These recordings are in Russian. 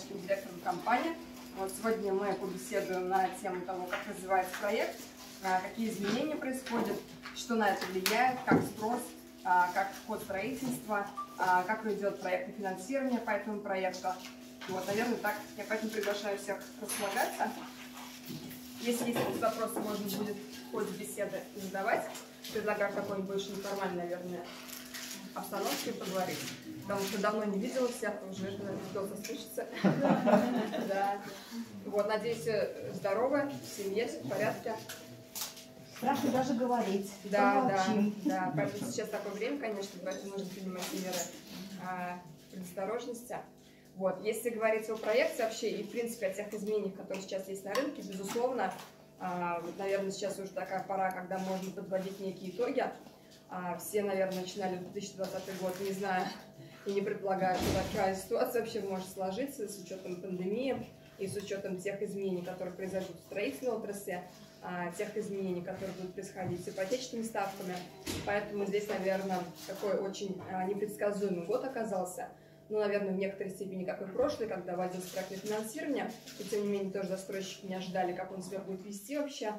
коммерческим директором компании. Вот сегодня мы побеседуем на тему того, как развивается проект, а, какие изменения происходят, что на это влияет, как спрос, а, как ход строительства, а, как идет проектное финансирование по этому проекту. Вот, наверное, так. Я поэтому приглашаю всех располагаться. Если есть вопросы, можно будет в ходе беседы задавать. Предлагаю какой-нибудь больше неформальный, наверное, обстановке поговорить. Потому что давно не видела всех, уже успел соскучиться. Да. Вот, надеюсь, здоровы, в семье, в порядке. Страшно даже говорить. Да, да, да. Поэтому сейчас такое время, конечно, поэтому нужно принимать меры предосторожности. Вот. Если говорить о проекте вообще и, в принципе, о тех изменениях, которые сейчас есть на рынке, безусловно, а, наверное, сейчас уже такая пора, когда можно подводить некие итоги. А, все, наверное, начинали 2020 год, не зная и не предполагая, что такая ситуация вообще может сложиться с учетом пандемии и с учетом тех изменений, которые произойдут в строительной отрасли, а, тех изменений, которые будут происходить с ипотечными ставками. Поэтому здесь, наверное, такой очень а, непредсказуемый год оказался. Ну, наверное, в некоторой степени, как и в прошлый, когда вводилось проектное финансирование, и тем не менее тоже застройщики не ожидали, как он себя будет вести вообще,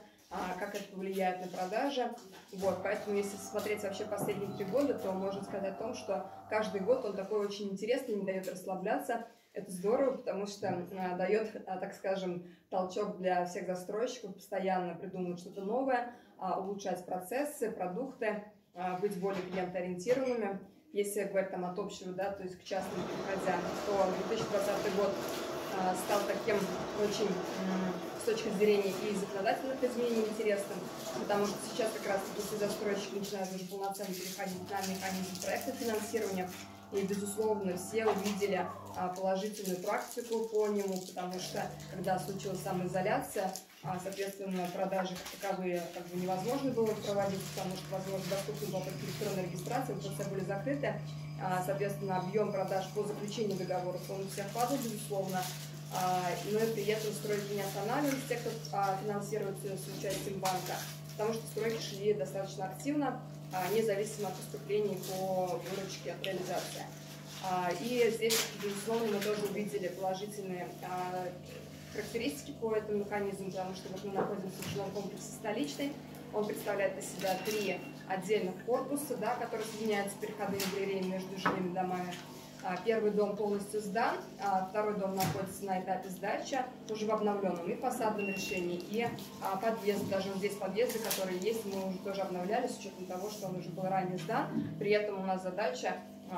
как это повлияет на продажи. Вот, поэтому если смотреть вообще последние три года, то можно сказать о том, что каждый год он такой очень интересный, не дает расслабляться. Это здорово, потому что а, дает, а, так скажем, толчок для всех застройщиков постоянно придумывать что-то новое, а, улучшать процессы, продукты, а, быть более клиентоориентированными. Если говорить там от общего, да, то есть к частным переходя, то 2020 год а, стал таким очень с точки зрения и законодательных изменений интересным, потому что сейчас как раз таки все застройщики начинают уже полноценно переходить на механизм проекта финансирования, и, безусловно, все увидели а, положительную практику по нему, потому что, когда случилась самоизоляция, а, соответственно, продажи как таковые как бы невозможно было проводить, потому что, возможно, доступна была только электронная регистрация, все были закрыты. А, соответственно, объем продаж по заключению договоров, он у всех падал, безусловно. А, но при этом стройки не останавливались, те, кто а, финансируется с участием банка, потому что стройки шли достаточно активно, а, независимо от поступлений по выручке от реализации. И здесь, безусловно, мы тоже увидели положительные характеристики по этому механизму, потому что вот мы находимся в жилом комплексе столичный, он представляет из себя три отдельных корпуса, да, которые соединяются переходными галереями между жилыми домами. А, первый дом полностью сдан, а, второй дом находится на этапе сдачи, уже в обновленном и фасадном решении, и а, подъезд, даже вот здесь подъезды, которые есть, мы уже тоже обновляли с учетом того, что он уже был ранее сдан. При этом у нас задача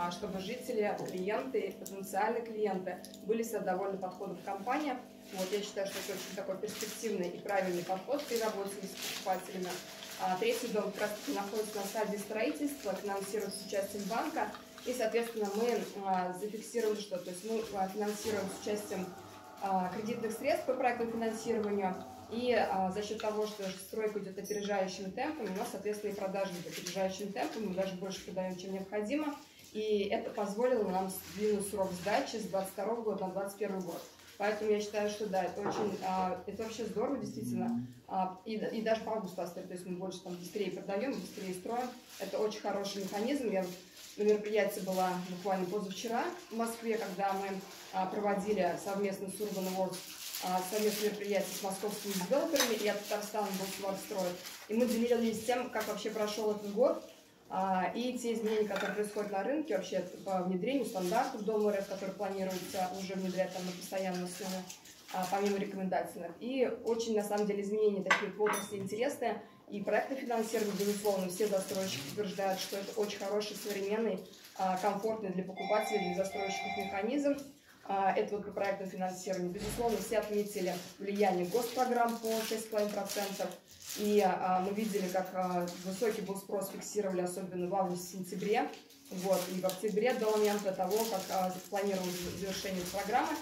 чтобы жители, клиенты, потенциальные клиенты были все довольны подходом компании. Вот, я считаю, что это очень такой перспективный и правильный подход при работе с покупателями. Третий дом как раз находится на стадии строительства, финансируется с участием банка. И, соответственно, мы а, зафиксировали что? То есть мы а, финансируем с участием а, кредитных средств по проектному финансированию. И за счет того, что стройка идет опережающими темпами, у нас, соответственно, и продажи идут опережающими темпами, мы даже больше продаем, чем необходимо. И это позволило нам сдвинуть срок сдачи с 22 года на 21 год. Поэтому я считаю, что да, это очень, это вообще здорово, действительно. и, и даже по августу оставить, то есть мы больше там быстрее продаем, быстрее строим. Это очень хороший механизм. Я на мероприятии была буквально позавчера в Москве, когда мы а, проводили совместно с Urban Awards а, совместное мероприятие с московскими девелоперами, и от Татарстана был Смартстрой. И мы делились тем, как вообще прошел этот год, а, и те изменения, которые происходят на рынке, вообще по внедрению стандартов Дома РФ, которые планируется уже внедрять там на постоянной основе, помимо рекомендательных. И очень, на самом деле, изменения такие в отрасли интересные. И проектное финансирование, безусловно, все застройщики утверждают, что это очень хороший, современный, а, комфортный для покупателей, для застройщиков механизм. А, это вот финансированию. Безусловно, все отметили влияние госпрограмм по 6,5%. И а, мы видели, как высокий был спрос фиксировали, особенно в августе-сентябре. Вот. И в октябре до момента того, как планировалось завершение программы,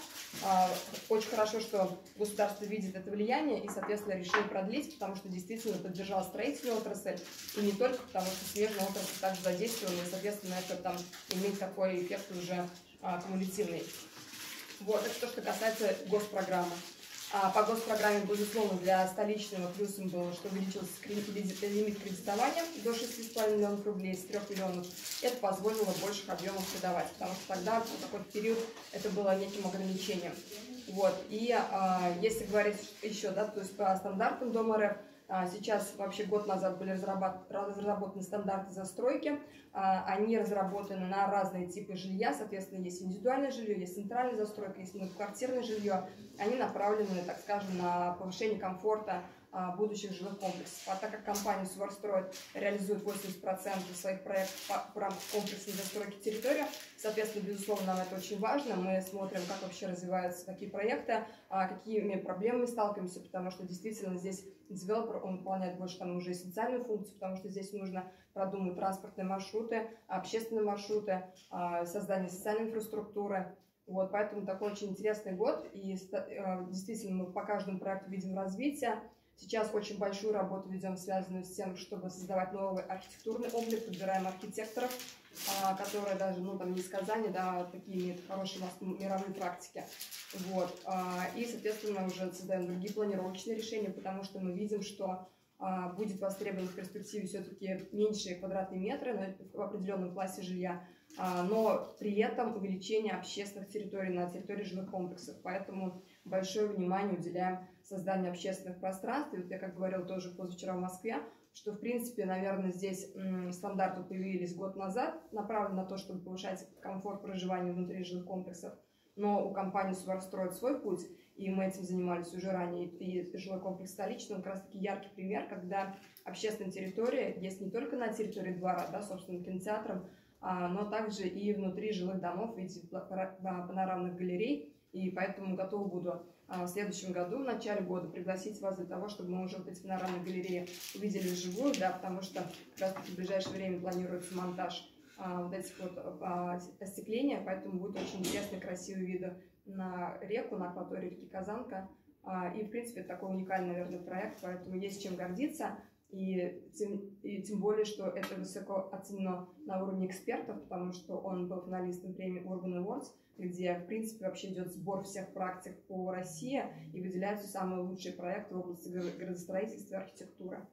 очень хорошо, что государство видит это влияние и, соответственно, решило продлить, потому что действительно поддержала строительную отрасль, и не только потому, что смежная отрасль также задействована, и, соответственно, это там имеет такой эффект уже а, кумулятивный. Вот, это то, что касается госпрограммы. А по госпрограмме, безусловно, для столичного плюсом было, что увеличился лимит кредитования до 6,5 миллионов рублей с 3 миллионов. Это позволило больших объемов продавать, потому что тогда в какой-то период это было неким ограничением. Вот. И а, если говорить еще, да, то есть по стандартам Дома РФ, а, сейчас вообще год назад были разработаны стандарты застройки. А, они разработаны на разные типы жилья. Соответственно, есть индивидуальное жилье, есть центральная застройка, есть многоквартирное жилье. Они направлены, так скажем, на повышение комфорта а, будущих жилых комплексов. А так как компания Суворстрой реализует 80% своих проектов в рамках комплексной застройки территории, соответственно, безусловно, нам это очень важно. Мы смотрим, как вообще развиваются такие проекты, а, какими проблемами сталкиваемся, потому что действительно здесь девелопер, он выполняет больше там уже социальную функцию, потому что здесь нужно продумать транспортные маршруты, общественные маршруты, а, создание социальной инфраструктуры, вот, поэтому такой очень интересный год, и э, действительно мы по каждому проекту видим развитие. Сейчас очень большую работу ведем, связанную с тем, чтобы создавать новый архитектурный облик, подбираем архитекторов, а, которые даже, ну, там, не из Казани, да, такие имеют хорошие у нас мировые практики. Вот. А, и, соответственно, уже создаем другие планировочные решения, потому что мы видим, что а, будет востребован в перспективе все-таки меньшие квадратные метры в определенном классе жилья, но при этом увеличение общественных территорий на территории жилых комплексов. Поэтому большое внимание уделяем созданию общественных пространств. И вот я, как говорила тоже позавчера в Москве, что, в принципе, наверное, здесь стандарты появились год назад, направлены на то, чтобы повышать комфорт проживания внутри жилых комплексов. Но у компании «Сувар» строит свой путь, и мы этим занимались уже ранее. И жилой комплекс «Столичный» он как раз таки яркий пример, когда общественная территория есть не только на территории двора, да, собственно, кинотеатром, а, но также и внутри жилых домов в виде панорамных галерей. И поэтому готова буду а, в следующем году, в начале года, пригласить вас для того, чтобы мы уже вот эти панорамные галереи увидели вживую, да, потому что как раз в ближайшее время планируется монтаж а, вот этих вот а, остекления, поэтому будет очень интересные, красивые виды на реку, на акватории реки Казанка. А, и, в принципе, такой уникальный, наверное, проект, поэтому есть чем гордиться. И тем, и тем более, что это высоко оценено на уровне экспертов, потому что он был финалистом премии Urban Awards, где, в принципе, вообще идет сбор всех практик по России и выделяются самые лучшие проекты в области градостроительства и архитектуры.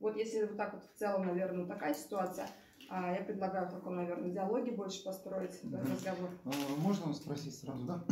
Вот если вот так вот в целом, наверное, такая ситуация, а я предлагаю в таком, наверное, диалоге больше построить да. разговор. А, можно спросить сразу, да?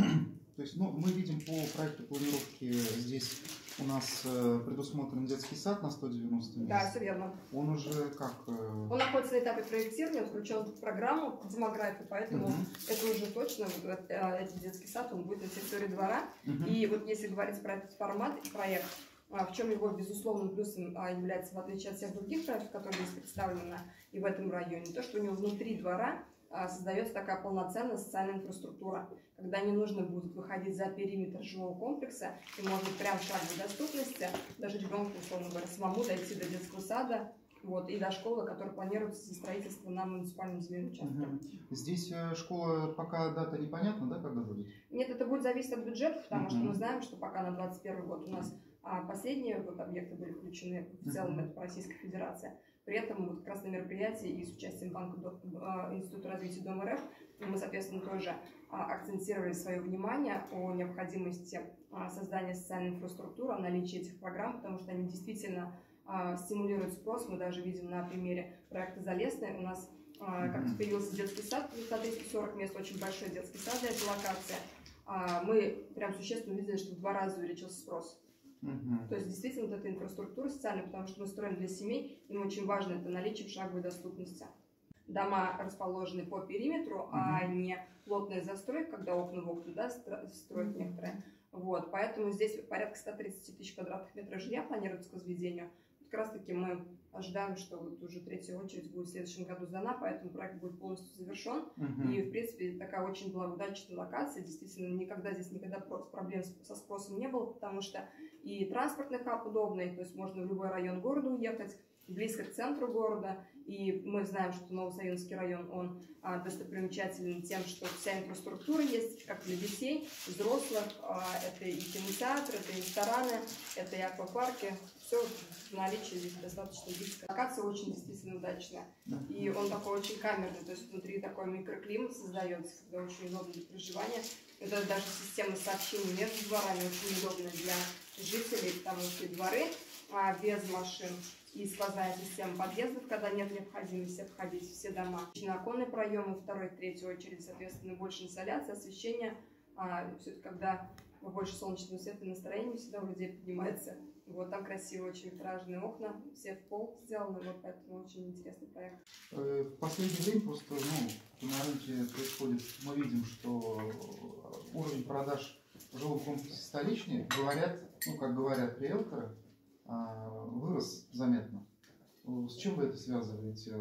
То есть, ну, мы видим по проекту планировки здесь у нас э, предусмотрен детский сад на 190 мест. Да, все верно. Он уже как? Э... Он находится на этапе проектирования, он включен в программу демографии, поэтому угу. это уже точно, э, этот детский сад, он будет на территории двора. Угу. И вот если говорить про этот формат и проект, а, в чем его безусловным плюсом а, является, в отличие от всех других проектов, которые здесь представлены и в этом районе, то, что у него внутри двора а, создается такая полноценная социальная инфраструктура, когда не нужно будет выходить за периметр жилого комплекса, и можно прям в шаговой доступности, даже ребенку, условно говоря, самому дойти до детского сада, вот, и до школы, которая планируется за строительство на муниципальном земельном участке. Угу. Здесь э, школа пока дата непонятна, да, когда будет? Нет, это будет зависеть от бюджета, потому угу. что мы знаем, что пока на 2021 год у нас а последние вот объекты были включены в целом это по Российской Федерации. При этом вот как раз на мероприятии и с участием Банка а, Института развития Дома РФ мы, соответственно, тоже а, акцентировали свое внимание о необходимости а, создания социальной инфраструктуры, о наличии этих программ, потому что они действительно стимулируют спрос. Мы даже видим на примере проекта «Залесный». У нас как появился детский сад за 340 мест, очень большой детский сад для этой локации. Мы прям существенно увидели, что в два раза увеличился спрос. Угу. То есть действительно вот эта инфраструктура социальная, потому что мы строим для семей, им очень важно это наличие в шаговой доступности. Дома расположены по периметру, угу. а не плотная застройка, когда окна в окна да, строят угу. некоторые. Вот, поэтому здесь порядка 130 тысяч квадратных метров жилья планируется к возведению. Как раз таки мы ожидаем, что вот уже третья очередь будет в следующем году сдана, поэтому проект будет полностью завершен. Uh-huh. И, в принципе, такая очень была удачная локация. Действительно, никогда здесь никогда проблем со спросом не было, потому что и транспортный хаб удобный, то есть можно в любой район города уехать, близко к центру города, и мы знаем, что Новосоюзский район, он а, достопримечателен тем, что вся инфраструктура есть, как для детей, взрослых, а, это и кинотеатры, это и рестораны, это и аквапарки, все в наличии здесь достаточно близко. Локация очень действительно удачная, и он такой очень камерный, то есть внутри такой микроклимат создается, когда очень удобно для проживания. Это даже система сообщений между дворами очень удобная для жителей, потому что дворы а, без машин и сквозная система подъездов, когда нет необходимости обходить все дома. На оконные проемы, второй, третьей очередь, соответственно, больше инсоляции, освещения. А, когда больше солнечного света и настроения всегда у людей поднимается. Вот там красивые очень витражные окна, все в пол сделаны, вот поэтому очень интересный проект. Э, в последнее время просто ну, на рынке происходит, мы видим, что уровень продаж в жилом комплексе столичный, говорят, ну как говорят риэлторы, вырос заметно. С чем вы это связываете?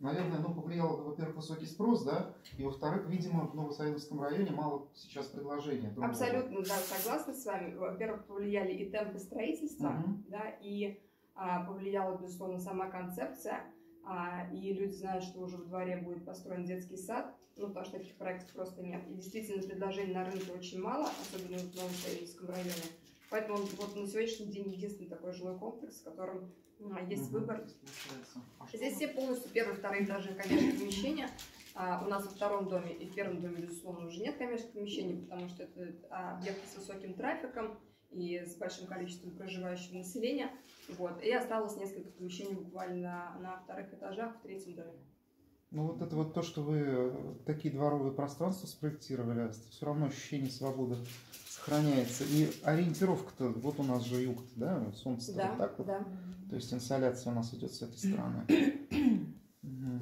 Наверное, ну, повлиял, во-первых, высокий спрос, да, и, во-вторых, видимо, в Новосоветском районе мало сейчас предложений. Другого. Абсолютно, да, согласна с вами. Во-первых, повлияли и темпы строительства, угу. да, и а, повлияла, безусловно, сама концепция, а, и люди знают, что уже в дворе будет построен детский сад, ну, потому что таких проектов просто нет. И действительно, предложений на рынке очень мало, особенно в Новосоветском районе. Поэтому вот на сегодняшний день единственный такой жилой комплекс, в котором а, есть угу. выбор. А Здесь все полностью первые, вторые этажи коммерческие помещения. А, у нас во втором доме и в первом доме, безусловно, уже нет коммерческих помещений, потому что это объекты с высоким трафиком и с большим количеством проживающего населения. Вот. И осталось несколько помещений буквально на вторых этажах в третьем доме. Ну вот это вот то, что вы такие дворовые пространства спроектировали, все равно ощущение свободы сохраняется. И ориентировка-то, вот у нас же юг, да, солнце да, вот так вот. Да. То есть инсоляция у нас идет с этой стороны.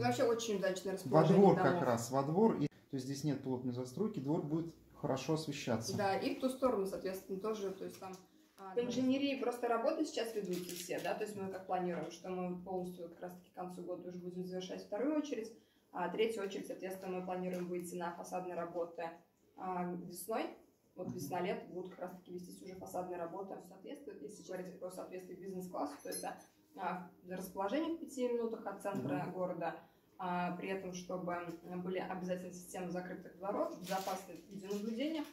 Вообще очень удачное расположение Во двор как раз, во двор. И, то есть здесь нет плотной застройки, двор будет хорошо освещаться. Да, и в ту сторону, соответственно, тоже, то есть там а, по инженерии просто работы сейчас ведутся все, да, то есть мы как планируем, что мы полностью как раз-таки к концу года уже будем завершать вторую очередь, а третью очередь, соответственно, мы планируем выйти на фасадные работы а, весной, вот весна-лето будут как раз-таки вестись уже фасадные работы. Соответствует, если говорить про соответствие бизнес-классу, то это а, расположение в пяти минутах от центра mm-hmm. города, а, при этом, чтобы были обязательно системы закрытых дворов, безопасное видеонаблюдение а,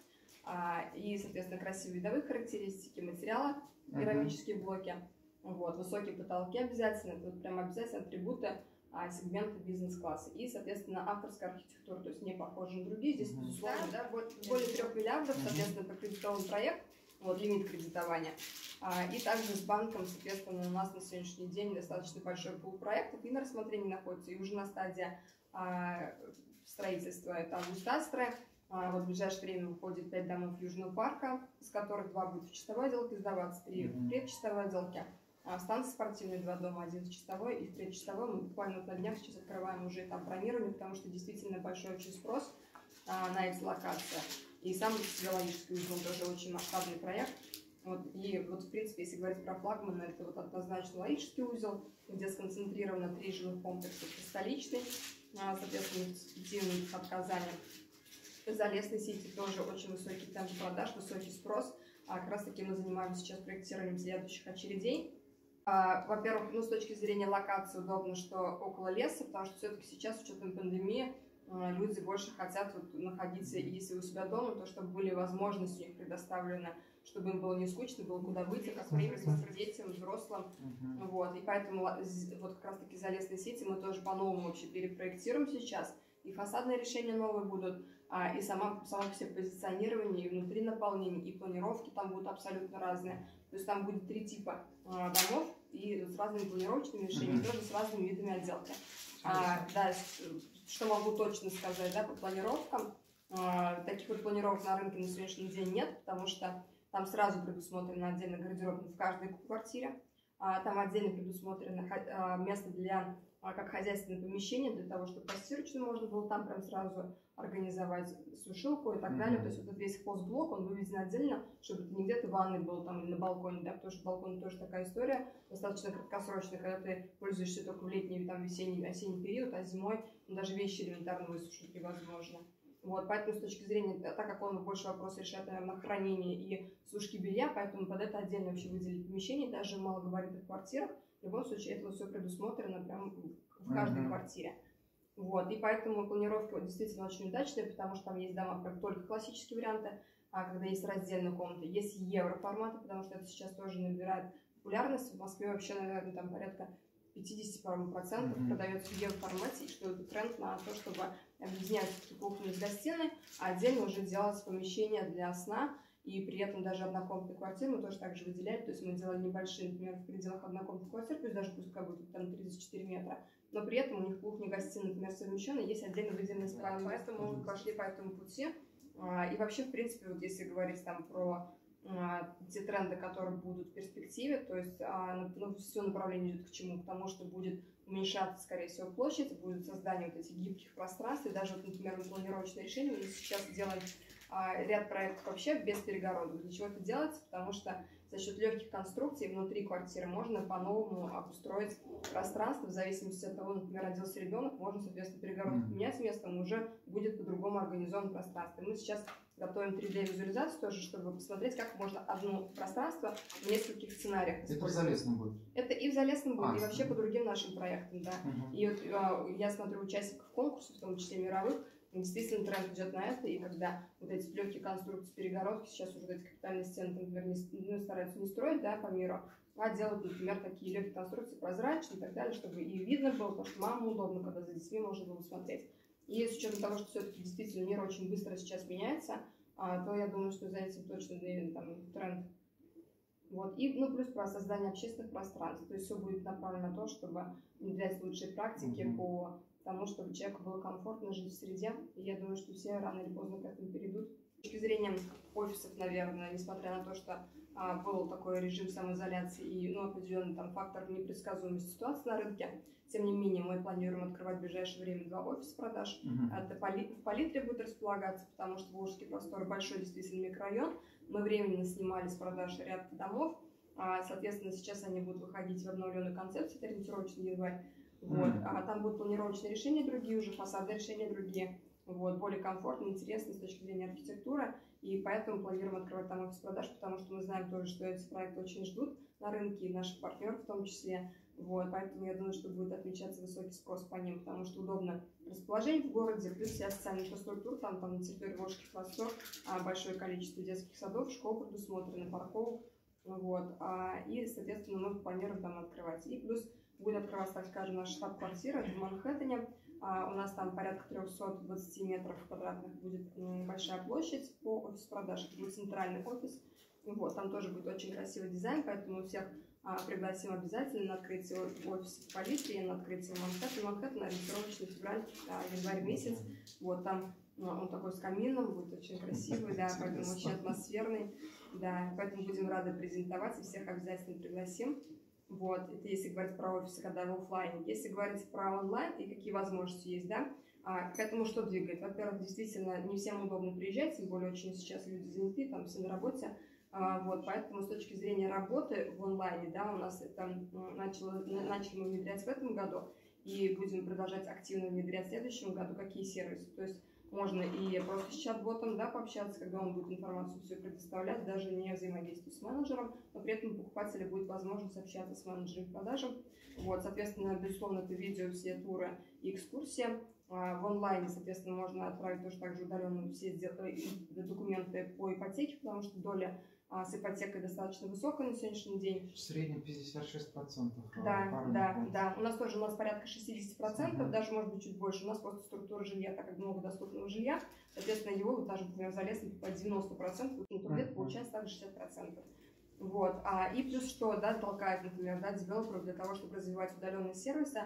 и, соответственно, красивые видовые характеристики материала, керамические mm-hmm. блоки, вот, высокие потолки обязательно, это вот прям обязательно атрибуты а, сегмента бизнес-класса. И, соответственно, авторская архитектура, то есть не похожа на другие. Здесь, mm-hmm. безусловно, да, более трех миллиардов, соответственно, прокредитован проект, вот, лимит кредитования. А, и также с банком, соответственно, у нас на сегодняшний день достаточно большой пул проектов и на рассмотрении находится, и уже на стадии а, строительства. Это Августастра, а, вот в ближайшее время выходит 5 домов Южного парка, из которых два будут в чистовой отделке сдаваться, три mm-hmm. в предчистовой отделке. А станции спортивные, два дома, один в чистовой и в предчистовой. Мы буквально на днях сейчас открываем уже там бронирование, потому что действительно большой очень спрос а, на эти локации. И сам физиологический узел тоже очень масштабный проект. Вот, и вот, в принципе, если говорить про флагманы, это вот однозначно логический узел, где сконцентрировано три жилых комплекса. Столичный, а, соответственно, с от Казани. Залесной сети тоже очень высокий темп продаж, высокий спрос. А как раз таки мы занимаемся сейчас проектированием следующих очередей. А, во-первых, ну, с точки зрения локации удобно, что около леса, потому что все-таки сейчас, с учетом пандемии, а, люди больше хотят вот находиться, если у себя дома, то чтобы были возможности у них предоставлены, чтобы им было не скучно, было куда выйти, как время детям, взрослым. Uh-huh. Вот. И поэтому вот как раз таки за лесные сети мы тоже по-новому вообще перепроектируем сейчас. И фасадные решения новые будут, а, и сама, сама по себе позиционирование, и внутри наполнение, и планировки там будут абсолютно разные. То есть там будет три типа а, домов и с разными планировочными решениями, mm-hmm. тоже с разными видами отделки. А, да, что могу точно сказать, да, по планировкам. А, таких вот планировок на рынке на сегодняшний день нет, потому что там сразу предусмотрено отдельно гардероб в каждой квартире. А, там отдельно предусмотрено а, место для а, как хозяйственное помещение для того, чтобы постирочную можно было там прям сразу организовать сушилку и так mm-hmm. далее. То есть вот этот весь хозблок, он выведен отдельно, чтобы это не где-то в ванной был там или на балконе, да, потому что балкон тоже такая история, достаточно краткосрочная, когда ты пользуешься только в летний, там, весенний, осенний период, а зимой ну, даже вещи элементарно высушить невозможно. Вот, поэтому с точки зрения, так как он больше вопрос решает, наверное, хранение и сушки белья, поэтому под это отдельно вообще выделить помещение, даже в малогабаритных квартирах, в любом случае это все предусмотрено прям в каждой Мгм. квартире. Вот, и поэтому планировка вот действительно очень удачная, потому что там есть дома как только классические варианты, а когда есть раздельные комнаты, есть евроформаты, потому что это сейчас тоже набирает популярность. В Москве вообще, наверное, там порядка 50 по-моему, процентов Мгм. продается в евроформате, и что это тренд на то, чтобы объединять кухню с гостиной, а отдельно уже делать помещение для сна, и при этом даже однокомнатные квартиры мы тоже также выделяли, то есть мы делали небольшие, например, в пределах однокомнатных квартир, пусть даже пускай будет там 34 метра, но при этом у них кухня, гостиная, например, совмещена, есть отдельно выделенные спальни, поэтому мы пошли по этому пути. А, И вообще, в принципе, вот если говорить там про а, те тренды, которые будут в перспективе, то есть а, ну, все направление идет к чему? К тому, что будет уменьшаться, скорее всего, площадь, будет создание вот этих гибких пространств, и даже, вот, например, планировочное решение, мы сейчас делаем а, ряд проектов вообще без перегородок. Для чего это делается? Потому что за счет легких конструкций внутри квартиры можно по-новому обустроить пространство в зависимости от того, например, родился ребенок, можно, соответственно, перегородку менять местом, уже будет по-другому организовано пространство. И мы сейчас готовим 3D-визуализацию тоже, чтобы посмотреть, как можно одно пространство в нескольких сценариях Это в использовать. Залесном будет. Это и в Залесном будет, А, и вообще по другим нашим проектам, да. Мгм. И вот а, я смотрю участников конкурса, в том числе мировых, действительно тренд идет на это, и когда вот эти легкие конструкции перегородки, сейчас уже вот эти капитальные стены, например, не, ну, стараются не строить, да, по миру, а делают, например, такие легкие конструкции прозрачные и так далее, чтобы и видно было, потому что маму удобно, когда за детьми можно было смотреть. И с учетом того, что все-таки действительно мир очень быстро сейчас меняется, а, то я думаю, что за этим точно наверное, там тренд. Вот. И, ну, плюс про создание общественных пространств. То есть все будет направлено на то, чтобы внедрять лучшие практики Мгм. по тому, чтобы человеку было комфортно жить в среде. И я думаю, что все рано или поздно к этому перейдут. С точки зрения офисов, наверное, несмотря на то, что был такой режим самоизоляции и ну, определенный там фактор непредсказуемости ситуации на рынке, тем не менее мы планируем открывать в ближайшее время два офиса продаж. Мгм. Это в палитре будет располагаться, потому что Волжский простор большой действительно микрорайон. Мы временно снимали с продаж ряд домов. А, Соответственно, сейчас они будут выходить в обновленную концепцию, это ориентировочный январь. Вот. Мгм. А там будут планировочные решения другие, уже фасадные решения другие. Вот, более комфортно, интересно с точки зрения архитектуры. И поэтому планируем открывать там офис продаж, потому что мы знаем тоже, что эти проекты очень ждут на рынке, и наших партнеров в том числе. Вот, поэтому я думаю, что будет отмечаться высокий спрос по ним, потому что удобно расположение в городе, плюс вся социальная инфраструктура, там, там на территории Волжских простор а, большое количество детских садов, школ предусмотрено, парков, вот, а, и, соответственно, мы планируем там открывать. И плюс будет открываться, так скажем, наша штаб-квартира в Манхэттене, у нас там порядка 320 метров квадратных будет большая площадь по офис продаж, это будет центральный офис, вот, там тоже будет очень красивый дизайн, поэтому всех а, пригласим обязательно на открытие офиса в Палитре, на открытие Манхэттена. Манхэттен ориентировочно февраль, а, январь месяц. Вот там ну, он такой с камином, будет очень красивый, да, поэтому очень атмосферный. Да, поэтому будем рады презентовать и всех обязательно пригласим. Вот, это если говорить про офисы, когда в офлайне. Если говорить про онлайн и какие возможности есть, да, а, к этому что двигает? Во-первых, действительно, не всем удобно приезжать, тем более очень сейчас люди заняты, там все на работе. А, вот, поэтому с точки зрения работы в онлайне, да, у нас это начало, на- начали мы внедрять в этом году и будем продолжать активно внедрять в следующем году, какие сервисы. То есть можно и просто с чат-ботом да, пообщаться, когда он будет информацию все предоставлять, даже не взаимодействуя с менеджером, но при этом у покупателя будет возможность общаться с менеджером продажи. Вот, соответственно, безусловно, это видео, все туры и экскурсии. А, В онлайне, соответственно, можно отправить тоже также удаленно все э, документы по ипотеке, потому что доля а, с ипотекой достаточно высокая на сегодняшний день. В среднем 56%. а, Да, да, да. У нас тоже у нас порядка 60%, Мгм. даже может быть чуть больше. У нас просто структура жилья, так как много доступного жилья, соответственно, его вот даже, например, залезли по 90%, вот, ну, где-то Мгм. получается так 60%. Вот. А, и плюс что, да, толкает, например, да, девелоперов для того, чтобы развивать удаленные сервисы,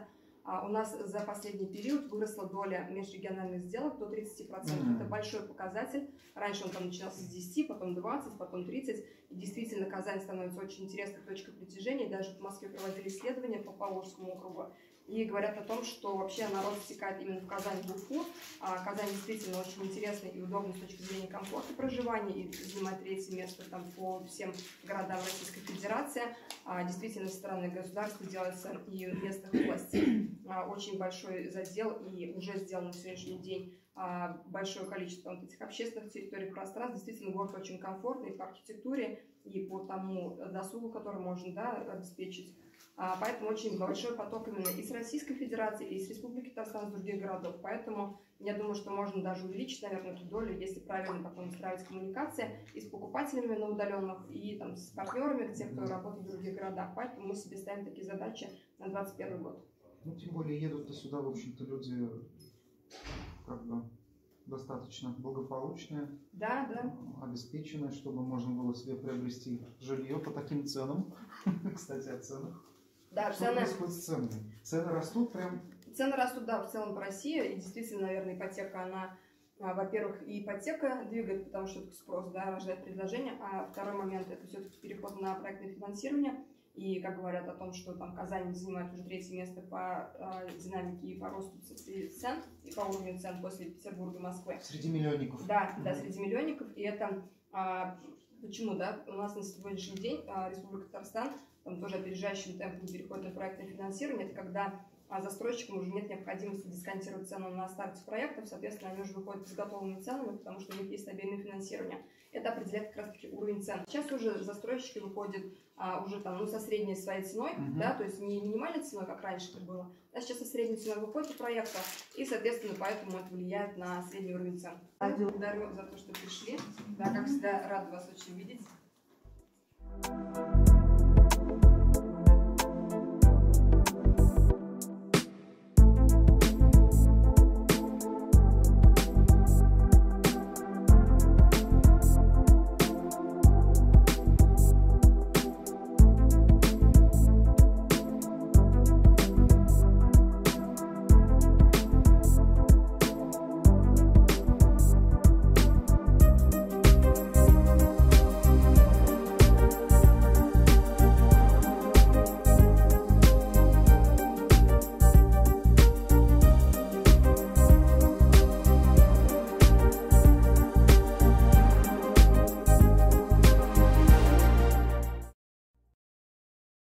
у нас за последний период выросла доля межрегиональных сделок до 30%. Мгм. Это большой показатель. Раньше он там начинался с 10, потом 20, потом 30. И действительно, Казань становится очень интересной точкой притяжения. Даже в Москве проводили исследования по Поволжскому округу. И говорят о том, что вообще народ стекает именно в Казань, в Уфу. А Казань действительно очень интересный и удобный с точки зрения комфорта проживания и занимает третье место там, по всем городам Российской Федерации. А, действительно, со стороны государства делается и местных властей а, очень большой задел и уже сделан на сегодняшний день а, большое количество вот этих общественных территорий, пространств. Действительно, город очень комфортный по архитектуре и по тому досугу, который можно да, обеспечить. А, Поэтому очень большой поток именно и с Российской Федерации, и с Республики Татарстан, с других городов. Поэтому я думаю, что можно даже увеличить, наверное, эту долю, если правильно такой настраивать коммуникация и с покупателями на удаленных, и там, с партнерами, те, кто работает в других городах. Поэтому мы себе ставим такие задачи на 2021 год. Ну, тем более едут-то сюда, в общем-то, люди как бы достаточно благополучные, Да, да. обеспеченные, чтобы можно было себе приобрести жилье по таким ценам. Кстати, о ценах. Да, Что цены, происходит с ценами? Цены растут прям цены растут, да, в целом по России. И действительно, наверное, ипотека, она, а, во-первых, и ипотека двигает, потому что это спрос, да, рождает предложение. А второй момент – это все-таки переход на проектное финансирование. И как говорят о том, что там Казань занимает уже третье место по э, динамике и по росту цен, и по уровню цен после Петербурга и Москвы. среди миллионников. Да, да, среди миллионников. И это а, почему, да, у нас на сегодняшний день а, Республика Татарстан там тоже опережающим темпом переходит на проектное финансирование. Это когда а, застройщикам уже нет необходимости дисконтировать цену на старте проектов, соответственно, они уже выходят с готовыми ценами, потому что у них есть стабильное финансирование. Это определяет как раз таки уровень цен. Сейчас уже застройщики выходят а, уже там, ну, со средней своей ценой, Мгм. да, то есть не минимальной ценой, как раньше это было, а сейчас со средней ценой выходит проекта, и, соответственно, поэтому это влияет на средний уровень цен. Благодарю за то, что пришли. Да, как всегда, рада вас очень видеть.